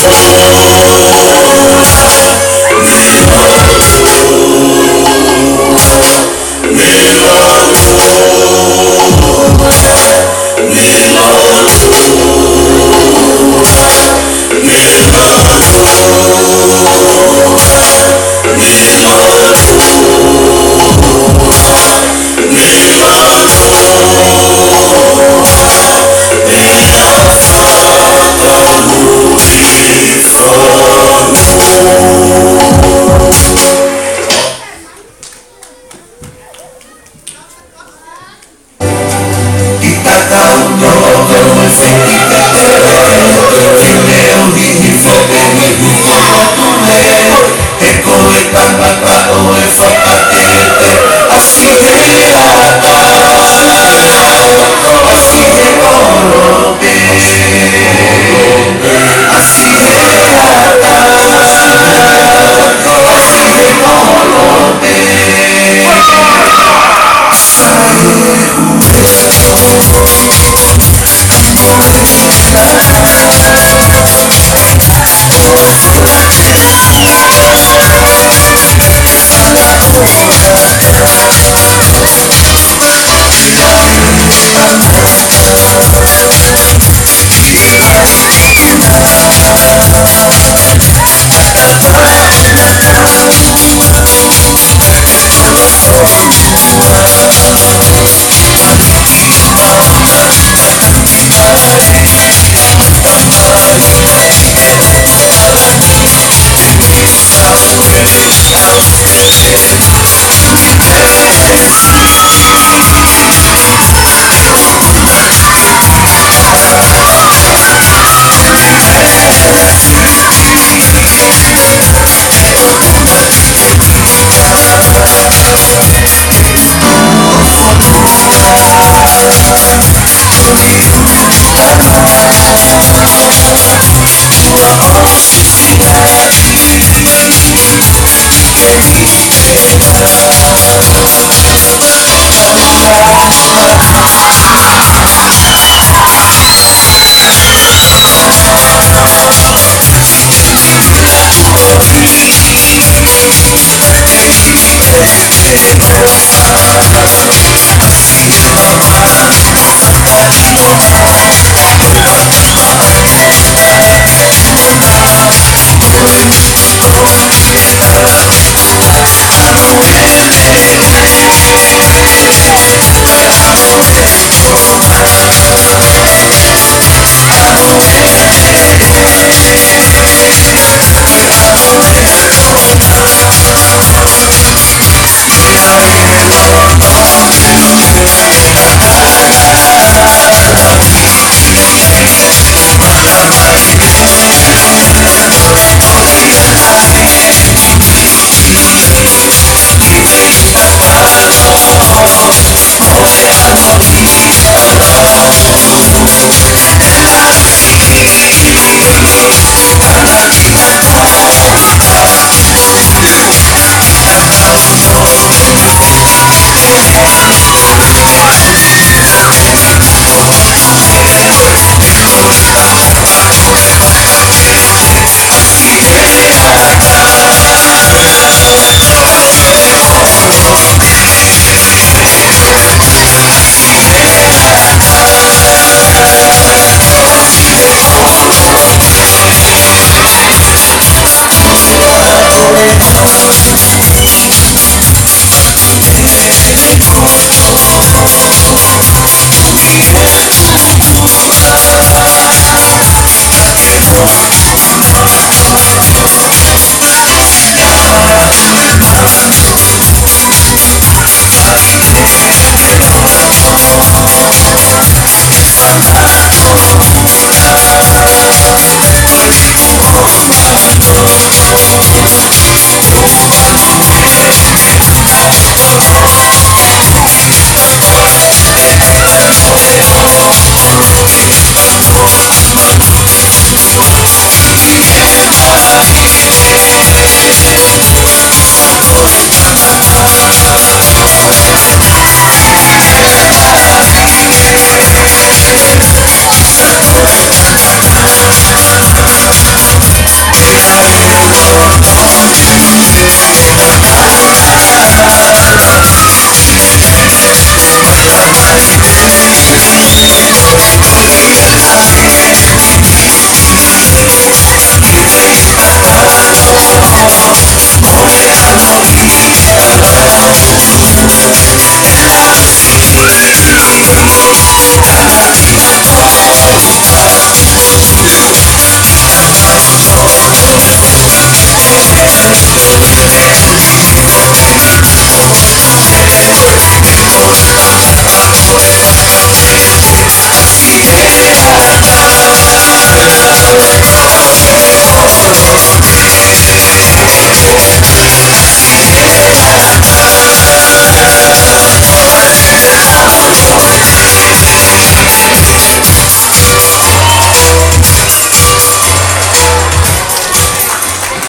Música Assim Oh,